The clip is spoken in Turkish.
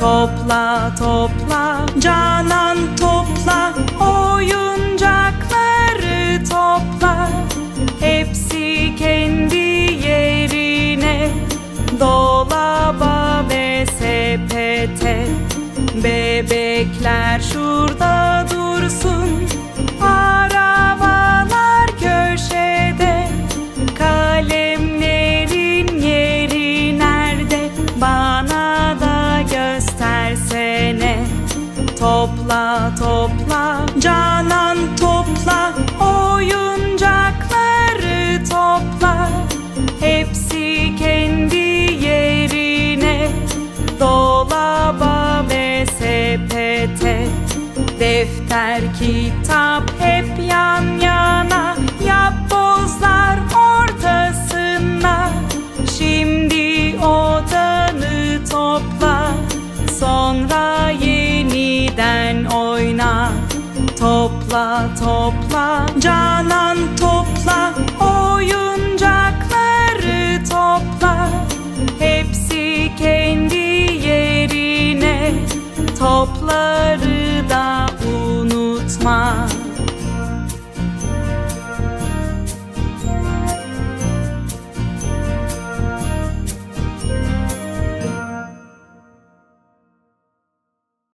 Topla topla Canan topla Oyuncakları topla. Hepsi kendi yerine Dolaba ve sepete. Bebekler şurada Topla topla. Canan topla Oyuncakları topla. Hepsi kendi yerine. Dolaba ve sepete. Defter kitap hep yan Topla topla canan topla.